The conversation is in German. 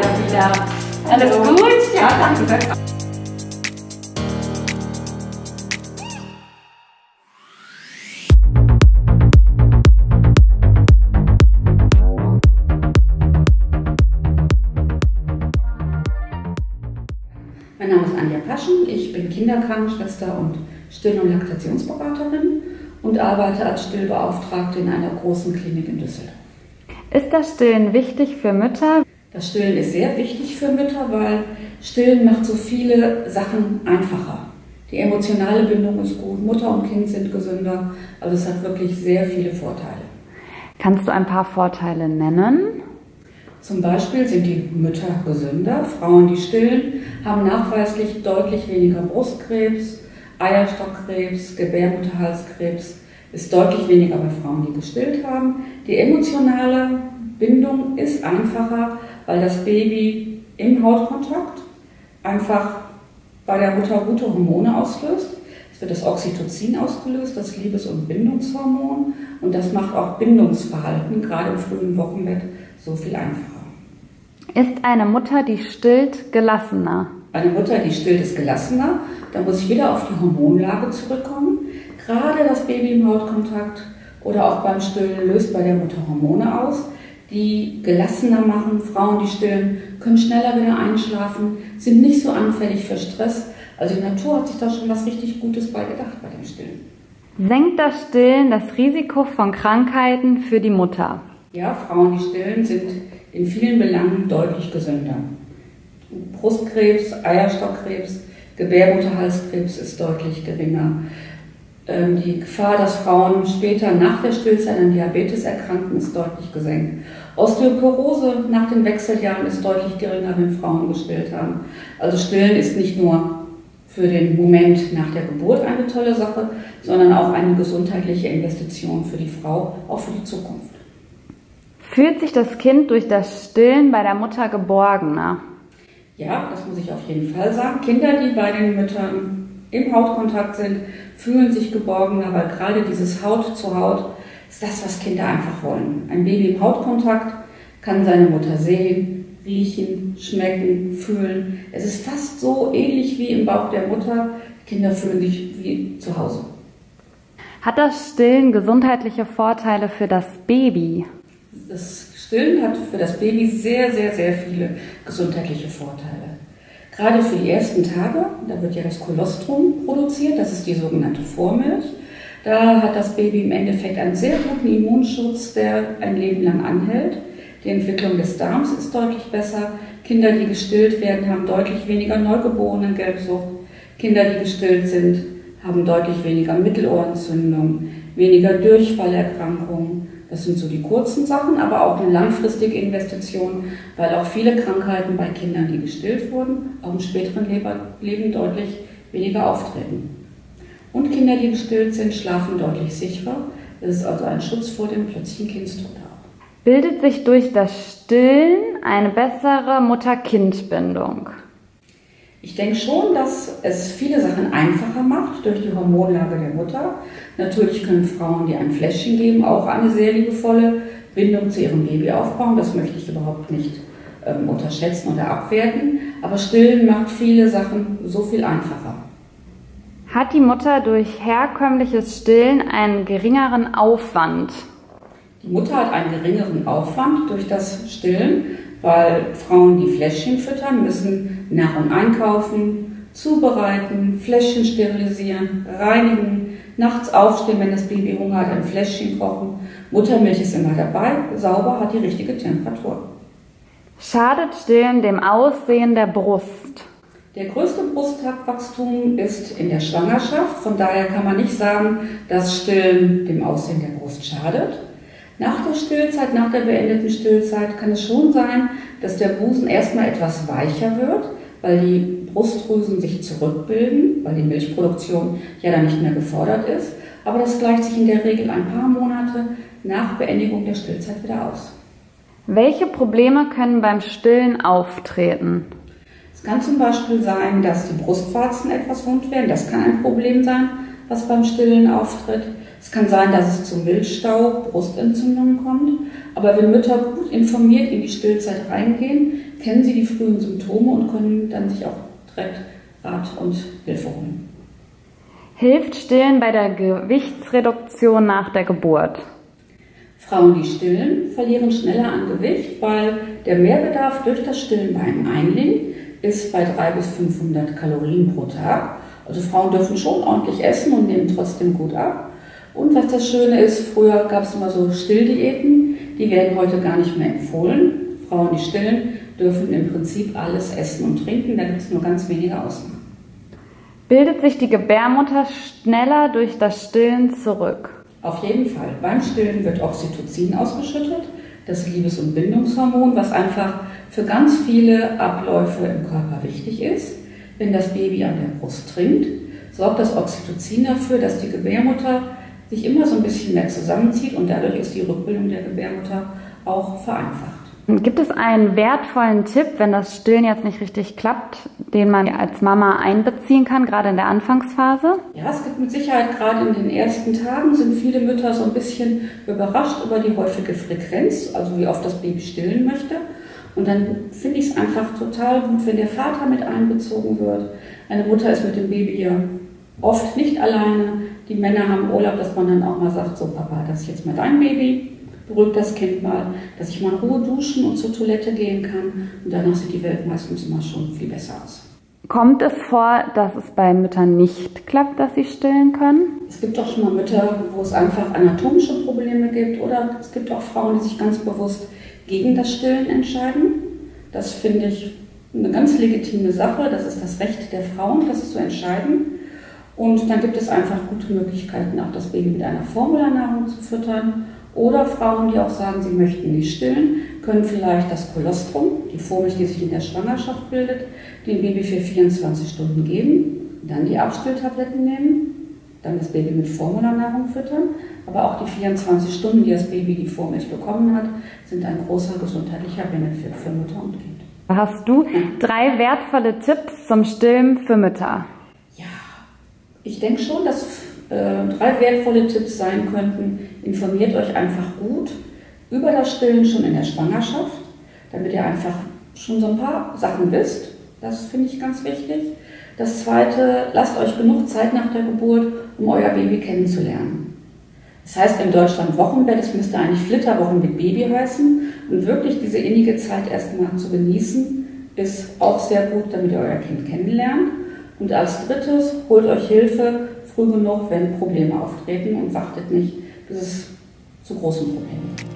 wieder. Alles Hallo. gut? Ja, danke. Mein Name ist Anja Paschen, ich bin Kinderkrankenschwester und Still- und Laktationsberaterin und arbeite als Stillbeauftragte in einer großen Klinik in Düsseldorf. Ist das Stillen wichtig für Mütter? Das Stillen ist sehr wichtig für Mütter, weil Stillen macht so viele Sachen einfacher. Die emotionale Bindung ist gut, Mutter und Kind sind gesünder, also es hat wirklich sehr viele Vorteile. Kannst du ein paar Vorteile nennen? Zum Beispiel sind die Mütter gesünder, Frauen, die stillen, haben nachweislich deutlich weniger Brustkrebs, Eierstockkrebs, Gebärmutterhalskrebs, ist deutlich weniger bei Frauen, die gestillt haben. Die emotionale Bindung ist einfacher, weil das Baby im Hautkontakt einfach bei der Mutter gute Hormone auslöst. Es wird das Oxytocin ausgelöst, das Liebes- und Bindungshormon. Und das macht auch Bindungsverhalten, gerade im frühen Wochenbett, so viel einfacher. Ist eine Mutter, die stillt, gelassener? Eine Mutter, die stillt, ist gelassener. Da muss ich wieder auf die Hormonlage zurückkommen. Gerade das Baby im Hautkontakt oder auch beim Stillen löst bei der Mutter Hormone aus, die gelassener machen. Frauen, die stillen, können schneller wieder einschlafen, sind nicht so anfällig für Stress. Also die Natur hat sich da schon was richtig Gutes bei gedacht bei dem Stillen. Senkt das Stillen das Risiko von Krankheiten für die Mutter? Ja, Frauen, die stillen, sind in vielen Belangen deutlich gesünder. Brustkrebs, Eierstockkrebs, Gebärmutterhalskrebs ist deutlich geringer. Ähm, Die Gefahr, dass Frauen später nach der Stillzeit an Diabetes erkranken, ist deutlich gesenkt. Osteoporose nach den Wechseljahren ist deutlich geringer, wenn Frauen gestillt haben. Also Stillen ist nicht nur für den Moment nach der Geburt eine tolle Sache, sondern auch eine gesundheitliche Investition für die Frau, auch für die Zukunft. Fühlt sich das Kind durch das Stillen bei der Mutter geborgener? Ja, das muss ich auf jeden Fall sagen. Kinder, die bei den Müttern im Hautkontakt sind, fühlen sich geborgener, weil gerade dieses Haut zu Haut ist das, was Kinder einfach wollen. Ein Baby im Hautkontakt kann seine Mutter sehen, riechen, schmecken, fühlen. Es ist fast so ähnlich wie im Bauch der Mutter. Kinder fühlen sich wie zu Hause. Hat das Stillen gesundheitliche Vorteile für das Baby? Das Stillen hat für das Baby sehr, sehr, sehr viele gesundheitliche Vorteile. Gerade für die ersten Tage, da wird ja das Kolostrum produziert, das ist die sogenannte Vormilch. Da hat das Baby im Endeffekt einen sehr guten Immunschutz, der ein Leben lang anhält. Die Entwicklung des Darms ist deutlich besser. Kinder, die gestillt werden, haben deutlich weniger Neugeborenen-Gelbsucht. Kinder, die gestillt sind, haben deutlich weniger Mittelohrentzündung, weniger Durchfallerkrankungen. Das sind so die kurzen Sachen, aber auch eine langfristige Investition, weil auch viele Krankheiten bei Kindern, die gestillt wurden, auch im späteren Leben deutlich weniger auftreten. Und Kinder, die gestillt sind, schlafen deutlich sicherer. Das ist also ein Schutz vor dem plötzlichen Kindstod. Bildet sich durch das Stillen eine bessere Mutter-Kind-Bindung? Ich denke schon, dass es viele Sachen einfacher macht durch die Hormonlage der Mutter. Natürlich können Frauen, die ein Fläschchen geben, auch eine sehr liebevolle Bindung zu ihrem Baby aufbauen. Das möchte ich überhaupt nicht ähm, unterschätzen oder abwerten. Aber Stillen macht viele Sachen so viel einfacher. Hat die Mutter durch herkömmliches Stillen einen geringeren Aufwand? Die Mutter hat einen geringeren Aufwand durch das Stillen, weil Frauen, die Fläschchen füttern, müssen Nahrung einkaufen, zubereiten, Fläschchen sterilisieren, reinigen, nachts aufstehen, wenn das Baby Hunger hat, ein Fläschchen kochen. Muttermilch ist immer dabei, sauber, hat die richtige Temperatur. Schadet Stillen dem Aussehen der Brust? Der größte Brustabwachstum ist in der Schwangerschaft, von daher kann man nicht sagen, dass Stillen dem Aussehen der Brust schadet. Nach der Stillzeit, nach der beendeten Stillzeit kann es schon sein, dass der Busen erstmal etwas weicher wird, weil die Brustdrüsen sich zurückbilden, weil die Milchproduktion ja dann nicht mehr gefordert ist. Aber das gleicht sich in der Regel ein paar Monate nach Beendigung der Stillzeit wieder aus. Welche Probleme können beim Stillen auftreten? Es kann zum Beispiel sein, dass die Brustwarzen etwas rund werden. Das kann ein Problem sein, was beim Stillen auftritt. Es kann sein, dass es zu Milchstau, Brustentzündungen kommt. Aber wenn Mütter gut informiert in die Stillzeit reingehen, kennen sie die frühen Symptome und können dann sich auch direkt Rat und Hilfe holen. Hilft Stillen bei der Gewichtsreduktion nach der Geburt? Frauen, die stillen, verlieren schneller an Gewicht, weil der Mehrbedarf durch das Stillen bei einem Einling ist bei 300 bis 500 Kalorien pro Tag. Also Frauen dürfen schon ordentlich essen und nehmen trotzdem gut ab. Und was das Schöne ist, früher gab es immer so Stilldiäten, die werden heute gar nicht mehr empfohlen. Frauen, die stillen, dürfen im Prinzip alles essen und trinken, da gibt es nur ganz wenige Ausnahmen. Bildet sich die Gebärmutter schneller durch das Stillen zurück? Auf jeden Fall. Beim Stillen wird Oxytocin ausgeschüttet, das Liebes- und Bindungshormon, was einfach für ganz viele Abläufe im Körper wichtig ist. Wenn das Baby an der Brust trinkt, sorgt das Oxytocin dafür, dass die Gebärmutter sich immer so ein bisschen mehr zusammenzieht und dadurch ist die Rückbildung der Gebärmutter auch vereinfacht. Gibt es einen wertvollen Tipp, wenn das Stillen jetzt nicht richtig klappt, den man als Mama einbeziehen kann, gerade in der Anfangsphase? Ja, es gibt mit Sicherheit gerade in den ersten Tagen sind viele Mütter so ein bisschen überrascht über die häufige Frequenz, also wie oft das Baby stillen möchte. Und dann finde ich es einfach total gut, wenn der Vater mit einbezogen wird. Eine Mutter ist mit dem Baby ja oft nicht alleine, die Männer haben Urlaub, dass man dann auch mal sagt, so Papa, das ist jetzt mal dein Baby, beruhigt das Kind mal, dass ich mal in Ruhe duschen und zur Toilette gehen kann und danach sieht die Welt meistens immer schon viel besser aus. Kommt es vor, dass es bei Müttern nicht klappt, dass sie stillen können? Es gibt auch schon mal Mütter, wo es einfach anatomische Probleme gibt oder es gibt auch Frauen, die sich ganz bewusst gegen das Stillen entscheiden. Das finde ich eine ganz legitime Sache. Das ist das Recht der Frauen, das zu entscheiden. Und dann gibt es einfach gute Möglichkeiten, auch das Baby mit einer Formularnahrung zu füttern. Oder Frauen, die auch sagen, sie möchten nicht stillen, können vielleicht das Kolostrum, die Vormilch, die sich in der Schwangerschaft bildet, dem Baby für 24 Stunden geben, dann die Abstilltabletten nehmen, dann das Baby mit Formularnahrung füttern. Aber auch die 24 Stunden, die das Baby die Vormilch bekommen hat, sind ein großer gesundheitlicher Benefit für Mutter und Kind. Hast du drei wertvolle Tipps zum Stillen für Mütter? Ich denke schon, dass äh, drei wertvolle Tipps sein könnten. Informiert euch einfach gut über das Stillen schon in der Schwangerschaft, damit ihr einfach schon so ein paar Sachen wisst. Das finde ich ganz wichtig. Das zweite, lasst euch genug Zeit nach der Geburt, um euer Baby kennenzulernen. Das heißt in Deutschland Wochenbett, es müsste eigentlich Flitterwochen mit Baby heißen. Und wirklich diese innige Zeit erstmal zu genießen, ist auch sehr gut, damit ihr euer Kind kennenlernt. Und als drittes, holt euch Hilfe früh genug, wenn Probleme auftreten und wartet nicht, bis es zu großen Problemen kommt.